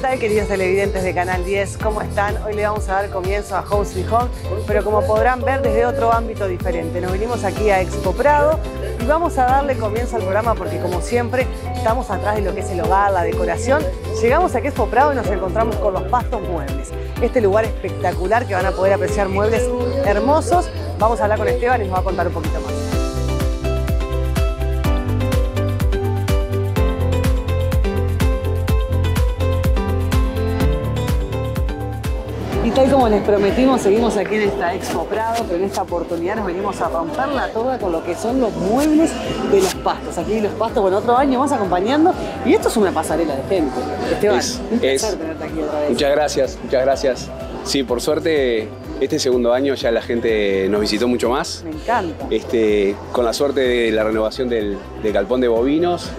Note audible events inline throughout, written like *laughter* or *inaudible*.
¿Qué tal queridos televidentes de Canal 10? ¿Cómo están? Hoy le vamos a dar comienzo a Home Sweet Home, pero como podrán ver desde otro ámbito diferente. Nos vinimos aquí a Expo Prado y vamos a darle comienzo al programa porque como siempre estamos atrás de lo que es el hogar, la decoración. Llegamos a Expo Prado y nos encontramos con los pastos muebles. Este lugar espectacular que van a poder apreciar muebles hermosos. Vamos a hablar con Esteban y nos va a contar un poquito como les prometimos, seguimos aquí en esta Expo Prado, pero en esta oportunidad nos venimos a romperla toda con lo que son los muebles de los pastos. Aquí los pastos, bueno, otro año más acompañando. Y esto es una pasarela de gente. Esteban, Es- un placer es- tenerte aquí otra vez. Muchas gracias, muchas gracias. Sí, por suerte, este segundo año ya la gente nos visitó mucho más. Me encanta. Este, con la suerte de la renovación del, del galpón de bovinos.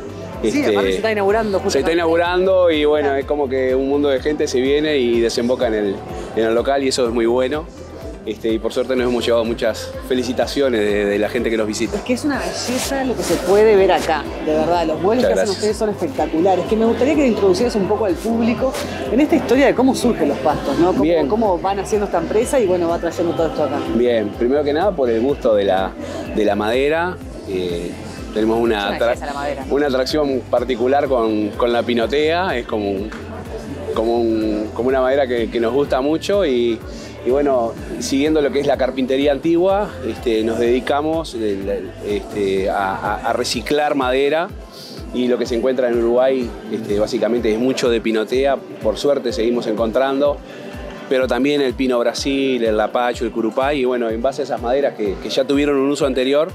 sí, este, aparte se está inaugurando se está justamente. inaugurando y bueno, es como que un mundo de gente se viene y desemboca en el, en el local y eso es muy bueno. Este, y por suerte nos hemos llevado muchas felicitaciones de, de la gente que nos visita. Es que es una belleza lo que se puede ver acá, de verdad. Los Muchas que hacen ustedes son espectaculares. Que me gustaría que introducieras un poco al público en esta historia de cómo surgen los pastos, ¿no? Cómo, Bien. cómo van haciendo esta empresa y bueno, va trayendo todo esto acá. Bien, primero que nada por el gusto de la, de la madera. eh, tenemos una, una una atracción particular con, con la pinotea, es como, un- como, un- como una madera que, nos gusta mucho y, bueno, siguiendo lo que es la carpintería antigua, este, nos dedicamos eh, este, a, reciclar madera y lo que se encuentra en Uruguay este, básicamente es mucho de pinotea, por suerte seguimos encontrando pero también el pino Brasil, el lapacho, el curupay, y bueno, en base a esas maderas que, que ya tuvieron un uso anterior,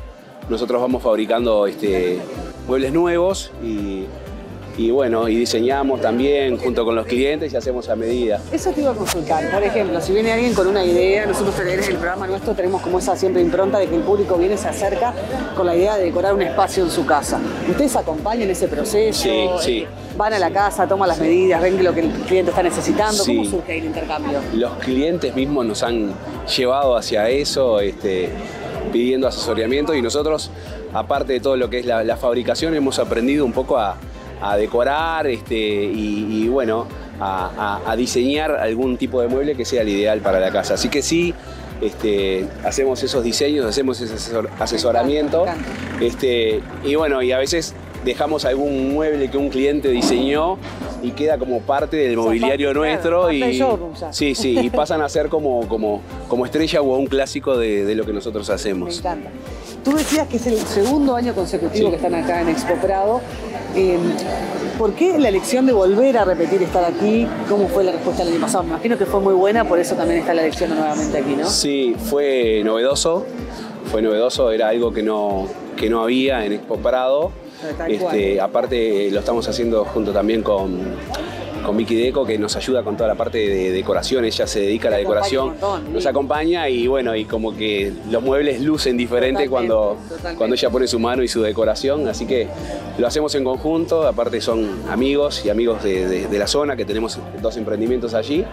nosotros vamos fabricando este, muebles nuevos y, y bueno, y diseñamos también junto con los clientes y hacemos a medida. Eso te iba a consultar. Por ejemplo, si viene alguien con una idea, nosotros en el programa nuestro tenemos como esa siempre impronta de que el público viene, se acerca con la idea de decorar un espacio en su casa. ¿Ustedes acompañan ese proceso? Sí, sí. Eh, Van a la casa, toman las medidas, ven lo que el cliente está necesitando. ¿Cómo Sí. surge ahí el intercambio? Los clientes mismos nos han llevado hacia eso, este, pidiendo asesoramiento y nosotros, aparte de todo lo que es la, la fabricación, hemos aprendido un poco a, a decorar este, y, y, bueno, a, a- a diseñar algún tipo de mueble que sea el ideal para la casa. Así que sí, este, hacemos esos diseños, hacemos ese asesor- asesoramiento. Me encanta. Este, y bueno, y a veces dejamos algún mueble que un cliente diseñó y queda como parte del mobiliario parte- claro, nuestro parte y sí, sí, y *laughs* pasan a ser como, como, como estrella o un clásico de, de lo que nosotros Me hacemos. encanta. Tú decías que es el segundo año consecutivo Sí. que están acá en Expo Prado. Eh, ¿Por qué la elección de volver a repetir estar aquí? ¿Cómo fue la respuesta el año pasado? Me imagino que fue muy buena, por eso también está la elección nuevamente aquí, ¿no? Sí, fue novedoso, fue novedoso, era algo que no, que no había en Expo Prado. Tal Este, aparte lo estamos haciendo junto también con, con Vicky Deco, que nos ayuda con toda la parte de decoración, ella se dedica a la decoración, montón, nos acompaña y bueno, y como que los muebles lucen diferente Totalmente, cuando, totalmente. cuando ella pone su mano y su decoración, así que lo hacemos en conjunto, aparte son amigos y amigos de, de- de la zona, que tenemos dos emprendimientos allí,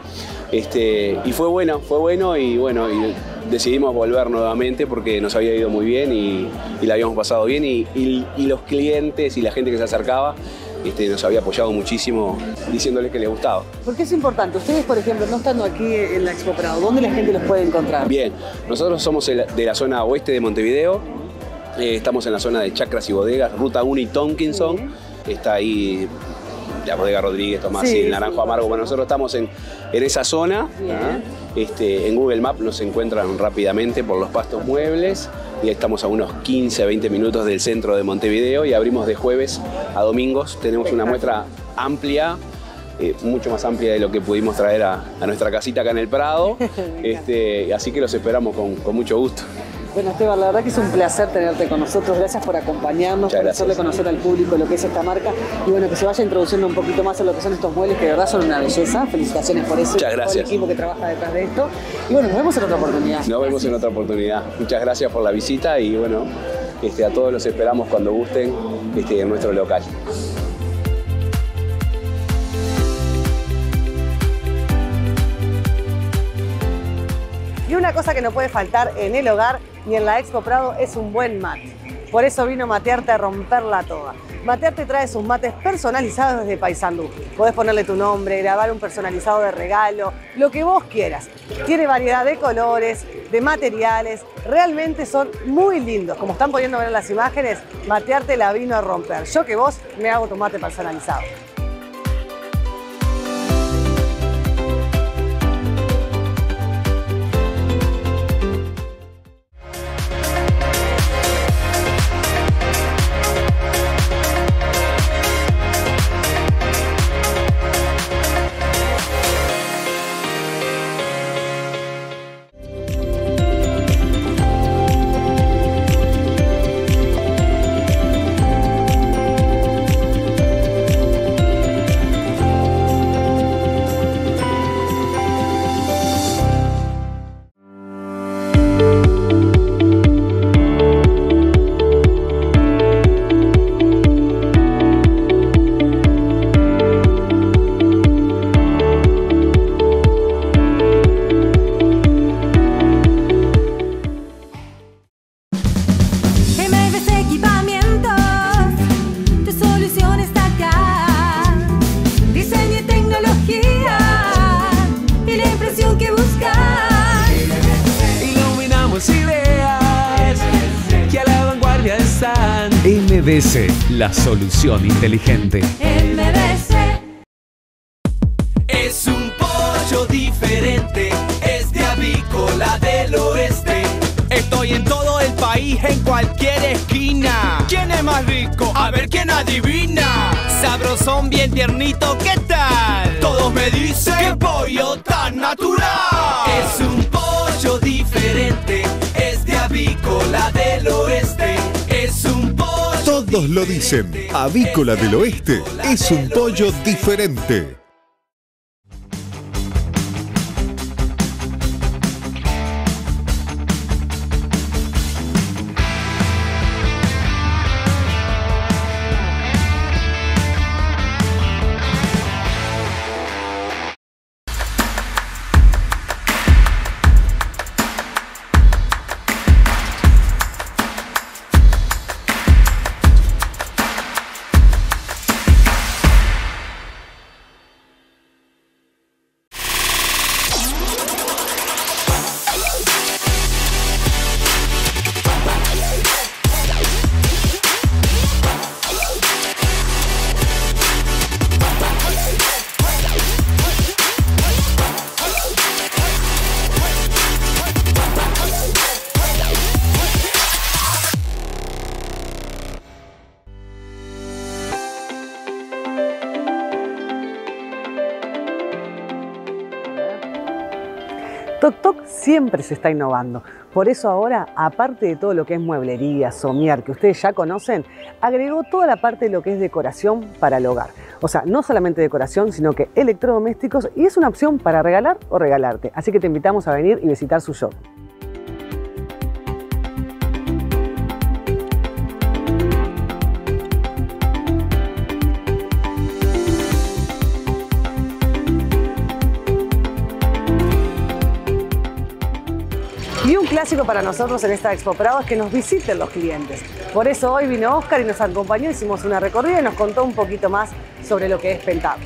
este, y fue bueno, fue bueno y bueno, y decidimos volver nuevamente porque nos había ido muy bien y, y la habíamos pasado bien y, y- y los clientes y la gente que se acercaba este, nos había apoyado muchísimo diciéndoles que les gustaba. Porque es importante. Ustedes, por ejemplo, no estando aquí en la Expo Prado, ¿dónde la gente los puede encontrar? Bien, nosotros somos de la zona oeste de Montevideo, eh, estamos en la zona de chacras y bodegas, Ruta 1 y Tonkinson, está ahí la bodega Rodríguez, Tomás Sí, y el Naranjo sí, Amargo, bueno, nosotros estamos en, en esa zona, Bien. Este, en Google Maps nos encuentran rápidamente por los pastos muebles y estamos a unos 15 a 20 minutos del centro de Montevideo y abrimos de jueves a domingos, tenemos una muestra amplia eh, mucho más amplia de lo que pudimos traer a, a nuestra casita acá en el Prado. *laughs* este, así que los esperamos con, con mucho gusto. Bueno, Esteban, la verdad que es un placer tenerte con nosotros. Gracias por acompañarnos, Muchas por hacerle conocer al público lo que es esta marca y bueno, que se vaya introduciendo un poquito más en lo que son estos muebles, que de verdad son una belleza. Felicitaciones por eso. Muchas por gracias. el equipo que trabaja detrás de esto. Y bueno, nos vemos en otra oportunidad. Nos vemos en otra oportunidad. Muchas gracias por la visita y bueno, este, a todos los esperamos cuando gusten este, en nuestro local. Y una cosa que no puede faltar en el hogar y en la Expo Prado es un buen mat. Por eso vino Matearte a romperla toda. Matearte trae sus mates personalizados desde Paysandú. Podés ponerle tu nombre, grabar un personalizado de regalo, lo que vos quieras. Tiene variedad de colores, de materiales, realmente son muy lindos. Como están poniendo ver en las imágenes, Matearte la vino a romper. Yo que vos me hago tu mate personalizado. La solución inteligente. MBC. Es un pollo diferente, es de avícola del oeste. Estoy en todo el país, en cualquier esquina. ¿Quién es más rico? A ver quién adivina. Sabrosón, bien tiernito, ¿qué tal? Todos me dicen que pollo tan natural. Es un pollo diferente, es de avícola del oeste. Todos lo dicen. Avícola del Oeste es un pollo diferente. Siempre se está innovando. Por eso ahora, aparte de todo lo que es mueblería, somier, que ustedes ya conocen, agregó toda la parte de lo que es decoración para el hogar. O sea, no solamente decoración, sino que electrodomésticos y es una opción para regalar o regalarte. Así que te invitamos a venir y visitar su shop. Clásico para nosotros en esta Expo Prado es que nos visiten los clientes. Por eso hoy vino Oscar y nos acompañó, hicimos una recorrida y nos contó un poquito más sobre lo que es Pentab.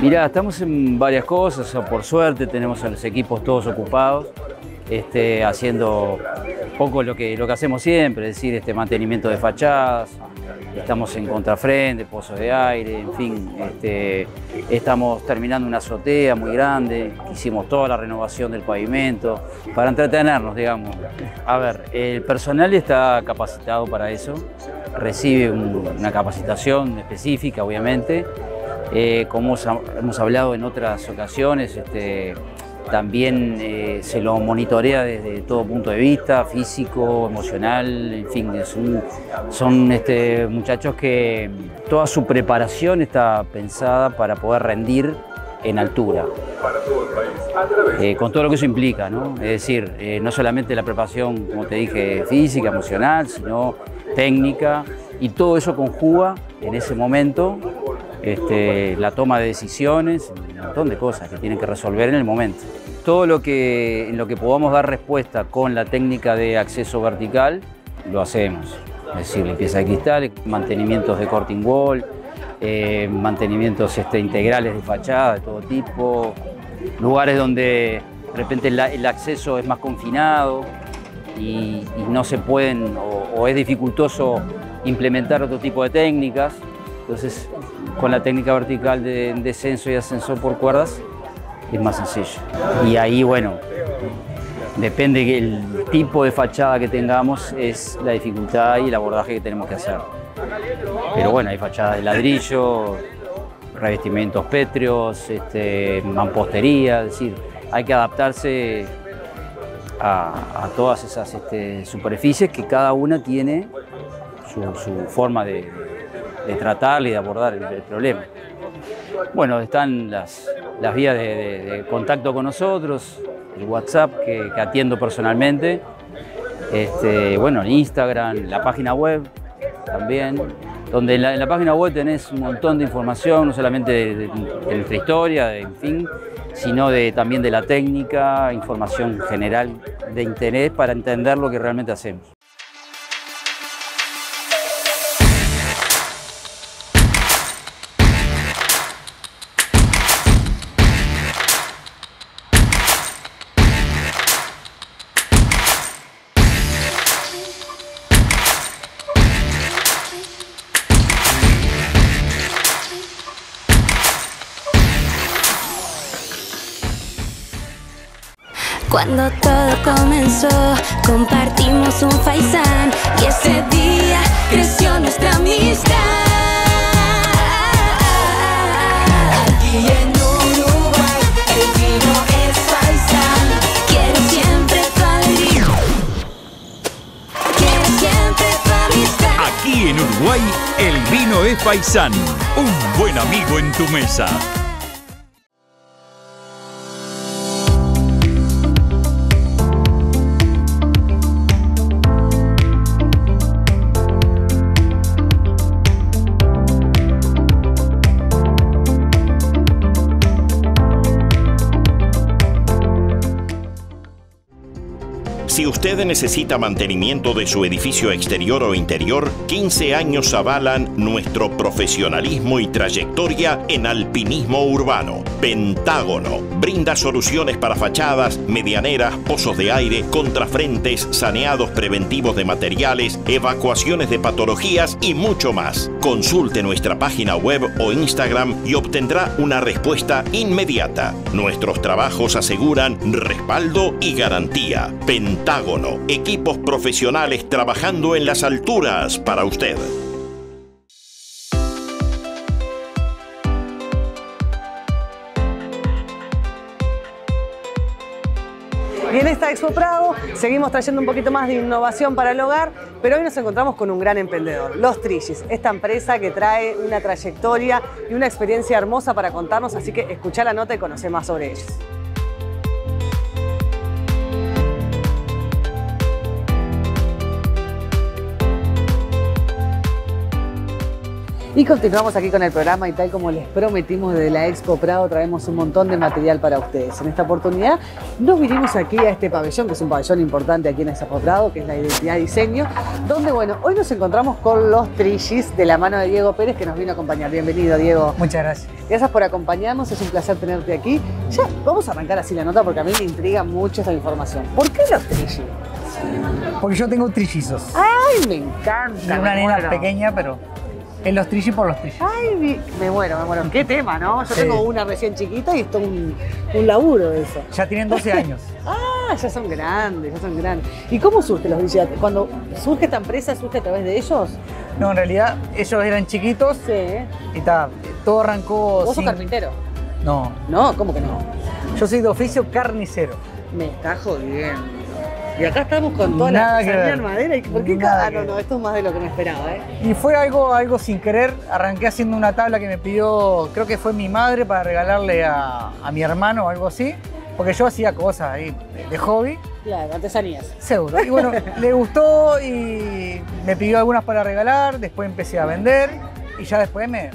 Mirá, estamos en varias cosas, por suerte tenemos a los equipos todos ocupados, este, haciendo poco lo que, lo que hacemos siempre, es decir, este mantenimiento de fachadas, estamos en contrafrente, pozos de aire, en fin, este, estamos terminando una azotea muy grande, hicimos toda la renovación del pavimento, para entretenernos, digamos. A ver, el personal está capacitado para eso, recibe un- una capacitación específica, obviamente, eh, como hemos- hablado en otras ocasiones, este, también eh, se lo monitorea desde todo punto de vista, físico, emocional, en fin, son este, muchachos que toda su preparación está pensada para poder rendir en altura. Eh, con todo lo que eso implica. Es decir, eh, no solamente la preparación, como te dije, física, emocional, sino técnica, y todo eso conjuga en ese momento este, la toma de decisiones, un montón de cosas que tienen que resolver en el momento. Todo lo que, en lo que podamos dar respuesta con la técnica de acceso vertical, lo hacemos. Es decir, limpieza de cristales, mantenimientos de corting wall, eh, mantenimientos este, integrales de fachada de todo tipo, lugares donde de repente el acceso es más confinado y, y no se pueden o, o es dificultoso implementar otro tipo de técnicas. Entonces, con la técnica vertical de descenso y ascenso por cuerdas es más sencillo. Y ahí, bueno, depende que el tipo de fachada que tengamos, es la dificultad y el abordaje que tenemos que hacer. Pero bueno, hay fachadas de ladrillo, revestimientos pétreos, este, mampostería, es decir, hay que adaptarse a, todas esas este, superficies que cada una tiene su forma de, de tratar y de abordar el, problema. Bueno, están las, las vías de, contacto con nosotros, el WhatsApp que, atiendo personalmente, este, bueno, Instagram, la página web también, donde en la, página web tenés un montón de información, no solamente de, nuestra historia, en fin, sino de, también de la técnica, información general de interés para entender lo que realmente hacemos. Cuando todo comenzó, compartimos un faisán y ese día creció nuestra amistad. Aquí en Uruguay, el vino es faisán. Quiero siempre tu. Quiero siempre tu. Aquí en Uruguay, el vino es paisán. Un buen amigo en tu mesa. Si usted necesita mantenimiento de su edificio exterior o interior, 15 años avalan nuestro profesionalismo y trayectoria en alpinismo urbano. Pentágono brinda soluciones para fachadas, medianeras, pozos de aire, contrafrentes, saneados preventivos de materiales, evacuaciones de patologías y mucho más. Consulte nuestra página web o Instagram y obtendrá una respuesta inmediata. Nuestros trabajos aseguran respaldo y garantía. Pentágono, equipos profesionales trabajando en las alturas para usted. Y en esta Expo Prado seguimos trayendo un poquito más de innovación para el hogar, pero hoy nos encontramos con un gran emprendedor, Los Trillis, esta empresa que trae una trayectoria y una experiencia hermosa para contarnos, así que escuchá la nota y conoce más sobre ellos. Y continuamos aquí con el programa y tal como les prometimos desde la Expo Prado traemos un montón de material para ustedes. En esta oportunidad nos vinimos aquí a este pabellón, que es un pabellón importante aquí en Expo Prado, que es la Identidad Diseño, donde bueno, hoy nos encontramos con los Trillis de la mano de Diego Pérez que nos vino a acompañar. Bienvenido Diego. Muchas gracias. Gracias por acompañarnos, es un placer tenerte aquí. Ya, vamos a arrancar así la nota porque a mí me intriga mucho esta información. ¿Por qué los Trillis? Porque yo tengo trillizos. ¡Ay, me encanta! Y una nena pequeña, pero en los trillis por los trillis. Ay, me muero, me muero. ¿Qué tema, no? Yo Sí. tengo una recién chiquita y esto es un, un laburo de eso. Ya tienen 12 años. *laughs* Ah, ya son grandes, ya son grandes. ¿Y cómo surge los DJ? Cuando surge esta empresa, ¿surge a través de ellos? No, en realidad ellos eran chiquitos Sí. y ta, todo arrancó. ¿Vos sos carpintero? No, No, ¿cómo que no? yo soy de oficio carnicero. Me está jodiendo. Y acá estamos con toda la Nada que artesanía en madera. ¿Y ¿Por qué Nada cada.? que No, no, esto es más de lo que me esperaba, ¿eh? Y fue algo, algo sin querer. Arranqué haciendo una tabla que me pidió, creo que fue mi madre para regalarle a, a mi hermano o algo así. Porque yo hacía cosas ahí de, hobby, Claro, artesanías. seguro. Y bueno, *laughs* le gustó y me pidió algunas para regalar. Después empecé a vender y ya después me.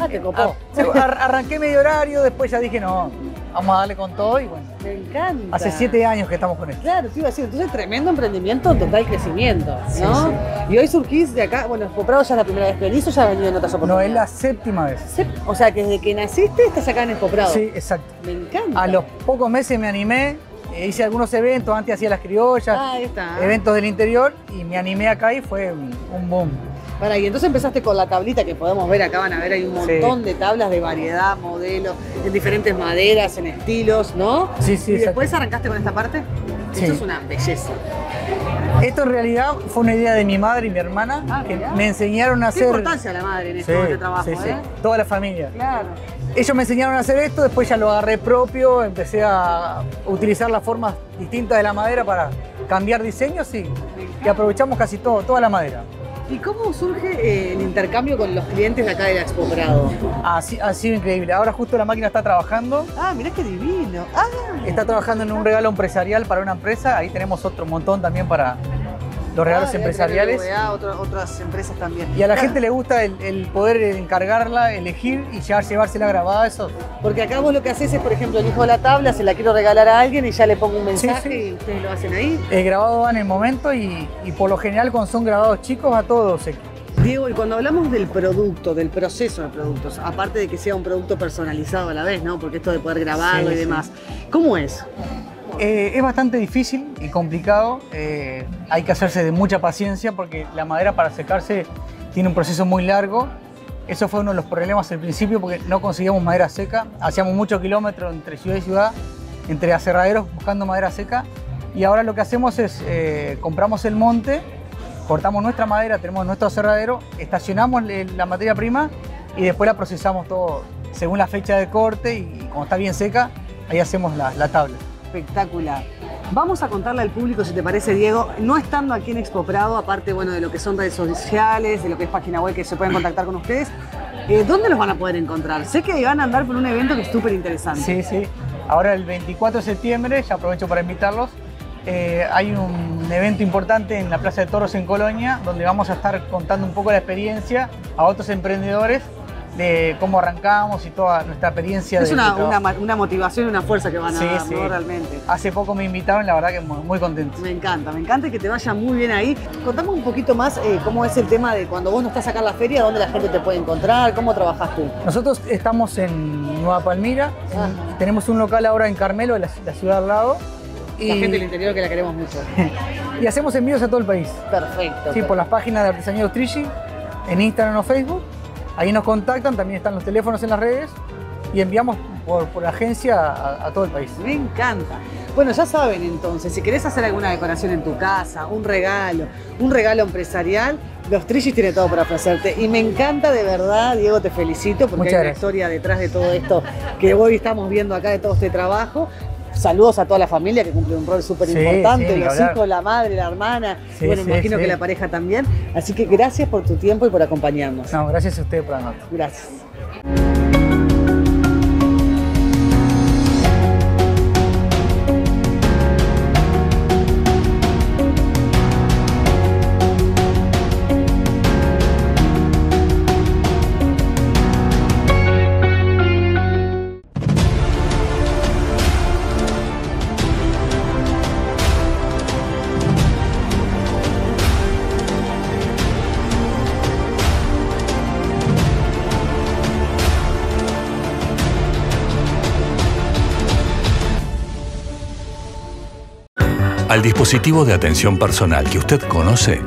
Ah, te ah, copó. ar- arranqué medio horario, después ya dije, no, vamos a darle con todo y bueno. Me encanta. Hace siete años que estamos con esto. Claro, te iba a decir, entonces tremendo emprendimiento, total crecimiento, ¿no? Sí, Y hoy surgís de acá, bueno, Expoprado ya es la primera vez que venís o ya has venido en otras No, oportunidades. es la séptima vez. O sea, que desde que naciste estás acá en Expoprado. Sí, exacto. Me encanta. A los pocos meses me animé, eh, hice algunos eventos, antes hacía las criollas, Ah, ahí está. eventos del interior y me animé acá y fue un boom. Para, y entonces empezaste con la tablita que podemos ver, acá van a ver, hay un Sí. montón de tablas de variedad, modelos, en diferentes maderas, en estilos, ¿no? Sí, sí, Y después arrancaste con esta parte. Sí. Esto es una belleza. Esto en realidad fue una idea de mi madre y mi hermana Ah, que mirá. me enseñaron a Qué hacer... importancia la madre en esto, Sí, en este trabajo, sí, sí. ¿eh? Toda la familia. Claro. Ellos me enseñaron a hacer esto, después ya lo agarré propio, empecé a utilizar las formas distintas de la madera para cambiar diseños y, y aprovechamos casi todo, toda la madera. ¿Y cómo surge eh, el intercambio con los clientes de acá de la Expo Prado? Así, ha sido increíble. Ahora justo la máquina está trabajando. Ah, mirá qué divino. Ah, Está trabajando en un regalo empresarial para una empresa. Ahí tenemos otro montón también para los regalos ah, empresariales. VA, otro- otras empresas también. Y a la Claro, *laughs* gente le gusta el, el poder encargarla, elegir y ya llevársela grabada. Eso Porque acá vos lo que haces es, por ejemplo, elijo la tabla, se la quiero regalar a alguien y ya le pongo un mensaje sí. y ustedes lo hacen ahí. es grabado en el momento y, y por lo general cuando son grabados chicos a todos Diego, y cuando hablamos del producto, del proceso de productos, aparte de que sea un producto personalizado a la vez, ¿no? Porque esto de poder grabarlo Sí, y demás, ¿cómo es? Eh, es bastante difícil y complicado. eh, hay que hacerse de mucha paciencia porque la madera para secarse tiene un proceso muy largo. Eso fue uno de los problemas al principio porque no conseguíamos madera seca. Hacíamos muchos kilómetros entre ciudad y ciudad, entre aserraderos buscando madera seca. Y ahora lo que hacemos es eh, compramos el monte, cortamos nuestra madera, tenemos nuestro aserradero, estacionamos la materia prima y después la procesamos todo según la fecha de corte y, y cuando está bien seca, ahí hacemos la, la tabla. Espectacular. Vamos a contarle al público, si te parece, Diego, no estando aquí en Expo Prado, aparte bueno, de lo que son redes sociales, de lo que es página web que se pueden contactar con ustedes, eh, ¿dónde los van a poder encontrar? Sé que van a andar por un evento que es súper interesante. Sí, sí. Ahora el 24 de septiembre, ya aprovecho para invitarlos, eh, hay un evento importante en la Plaza de Toros en Colonia, donde vamos a estar contando un poco la experiencia a otros emprendedores de cómo arrancamos y toda nuestra experiencia. Es de- una, una una motivación y una fuerza que van a Sí, dar, sí. ¿no? Realmente. Hace poco me invitaron, la verdad que muy, muy contento. Me encanta, me encanta y que te vaya muy bien ahí. Contame un poquito más eh, cómo es el tema de cuando vos no estás acá en la feria, dónde la gente te puede encontrar, cómo trabajas tú. Nosotros estamos en Nueva Palmira, en- Ajá. tenemos un local ahora en Carmelo, la, la ciudad al lado. La gente del interior que la queremos mucho. *laughs* y hacemos envíos a todo el país. Perfecto. Sí, por las páginas de Artesanía Ostrici, en Instagram o Facebook. Ahí nos contactan, también están los teléfonos en las redes y enviamos por, por agencia a, a todo el país. Me encanta. Bueno, ya saben entonces, si querés hacer alguna decoración en tu casa, un regalo, un regalo empresarial, los Trishis tiene todo para ofrecerte. Y me encanta de verdad, Diego, te felicito porque Muchas hay una gracias. historia detrás de todo esto que hoy estamos viendo acá de todo este trabajo. Saludos a toda la familia que cumple un rol súper importante, Sí, sí, ni los hablar. hijos, la madre, la hermana, Sí, y bueno, imagino que la pareja también. Así que gracias por tu tiempo y por acompañarnos. No, gracias a ustedes por la nota. Gracias. Al dispositivo de atención personal que usted conoce,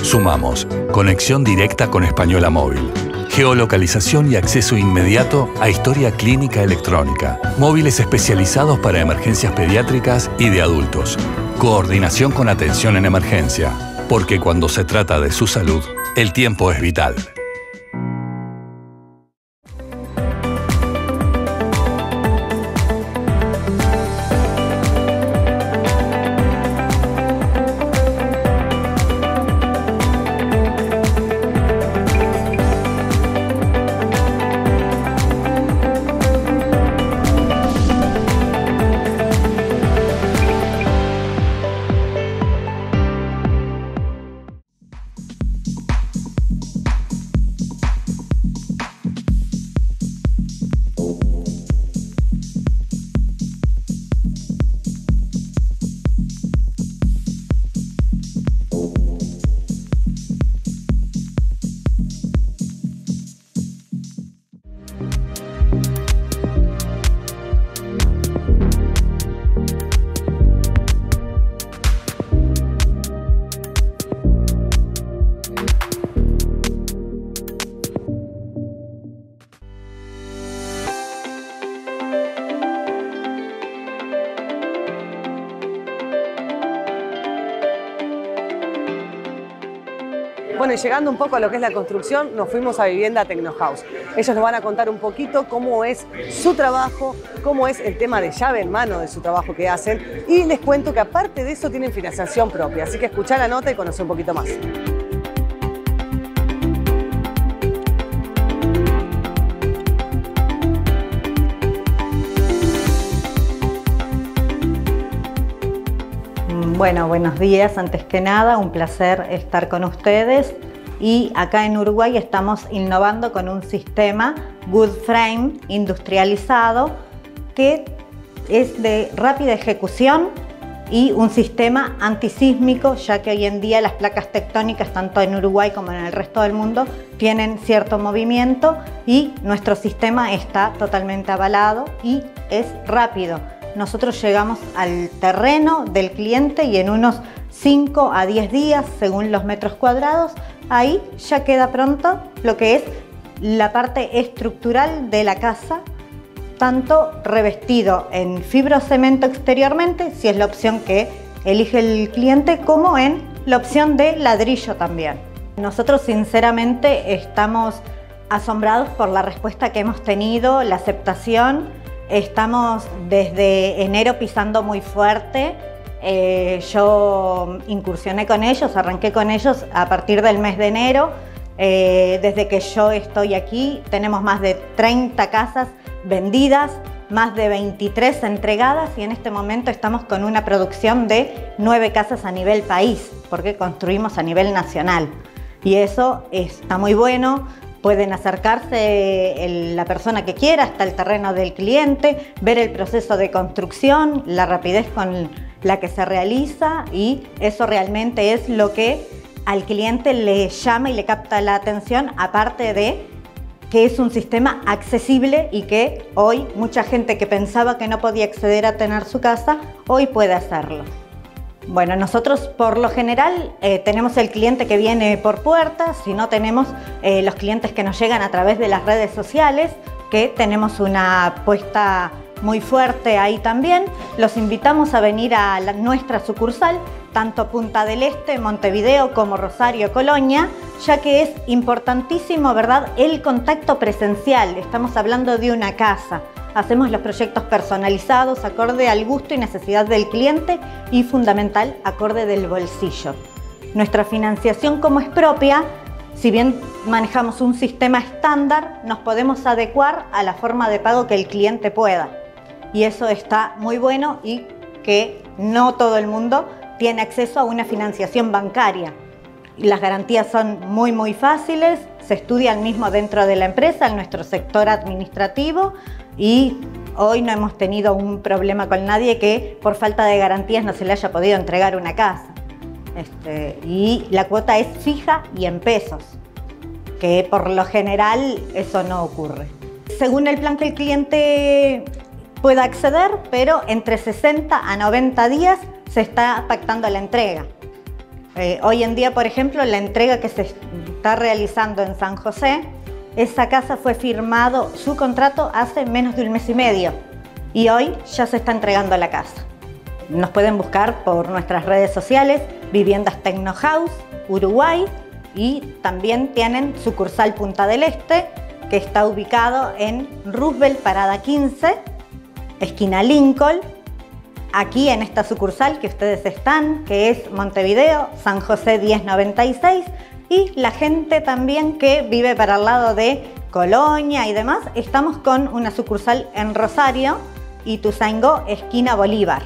sumamos conexión directa con Española Móvil, geolocalización y acceso inmediato a historia clínica electrónica, móviles especializados para emergencias pediátricas y de adultos, coordinación con atención en emergencia, porque cuando se trata de su salud, el tiempo es vital. Bueno, y llegando un poco a lo que es la construcción, nos fuimos a Vivienda Tecnohouse. Ellos nos van a contar un poquito cómo es su trabajo, cómo es el tema de llave en mano de su trabajo que hacen. Y les cuento que aparte de eso tienen financiación propia. Así que escuchá la nota y conoce un poquito más. Bueno, buenos días. Antes que nada, un placer estar con ustedes. Y acá en Uruguay estamos innovando con un sistema Good Frame industrializado que es de rápida ejecución y un sistema antisísmico, ya que hoy en día las placas tectónicas, tanto en Uruguay como en el resto del mundo, tienen cierto movimiento y nuestro sistema está totalmente avalado y es rápido nosotros llegamos al terreno del cliente y en unos 5 a 10 días, según los metros cuadrados, ahí ya queda pronto lo que es la parte estructural de la casa, tanto revestido en fibrocemento exteriormente, si es la opción que elige el cliente, como en la opción de ladrillo también. Nosotros sinceramente estamos asombrados por la respuesta que hemos tenido, la aceptación Estamos desde enero pisando muy fuerte. Eh, yo incursioné con ellos, arranqué con ellos a partir del mes de enero. Eh, desde que yo estoy aquí tenemos más de 30 casas vendidas, más de 23 entregadas y en este momento estamos con una producción de 9 casas a nivel país, porque construimos a nivel nacional. Y eso está muy bueno, Pueden acercarse la persona que quiera hasta el terreno del cliente, ver el proceso de construcción, la rapidez con la que se realiza y eso realmente es lo que al cliente le llama y le capta la atención, aparte de que es un sistema accesible y que hoy mucha gente que pensaba que no podía acceder a tener su casa, hoy puede hacerlo. Bueno, nosotros por lo general eh, tenemos el cliente que viene por puerta, si no tenemos eh, los clientes que nos llegan a través de las redes sociales, que tenemos una apuesta muy fuerte ahí también. Los invitamos a venir a nuestra sucursal, tanto Punta del Este, Montevideo como Rosario, Colonia, ya que es importantísimo, ¿verdad?, el contacto presencial. Estamos hablando de una casa. Hacemos los proyectos personalizados acorde al gusto y necesidad del cliente y fundamental acorde del bolsillo. Nuestra financiación como es propia, si bien manejamos un sistema estándar, nos podemos adecuar a la forma de pago que el cliente pueda. Y eso está muy bueno y que no todo el mundo tiene acceso a una financiación bancaria. Las garantías son muy muy fáciles, se estudian mismo dentro de la empresa, en nuestro sector administrativo, y hoy no hemos tenido un problema con nadie que por falta de garantías no se le haya podido entregar una casa. Este, y la cuota es fija y en pesos, que por lo general eso no ocurre. Según el plan que el cliente pueda acceder, pero entre 60 a 90 días se está pactando la entrega. Eh, hoy en día, por ejemplo, la entrega que se está realizando en San José esa casa fue firmado su contrato hace menos de un mes y medio y hoy ya se está entregando la casa. Nos pueden buscar por nuestras redes sociales, Viviendas Tecno House, Uruguay y también tienen sucursal Punta del Este que está ubicado en Roosevelt Parada 15, esquina Lincoln, aquí en esta sucursal que ustedes están, que es Montevideo, San José 1096 y la gente también que vive para el lado de Colonia y demás, estamos con una sucursal en Rosario y Tuzaingó, esquina Bolívar.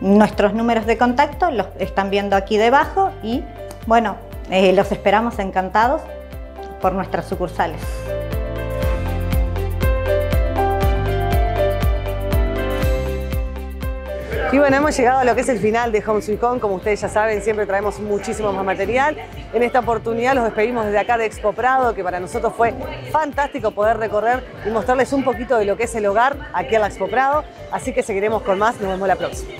Nuestros números de contacto los están viendo aquí debajo y bueno, eh, los esperamos encantados por nuestras sucursales. Y bueno, hemos llegado a lo que es el final de Home Sweet Home. Como ustedes ya saben, siempre traemos muchísimo más material. En esta oportunidad los despedimos desde acá de Expo Prado, que para nosotros fue fantástico poder recorrer y mostrarles un poquito de lo que es el hogar aquí en la Expo Prado. Así que seguiremos con más. Nos vemos la próxima.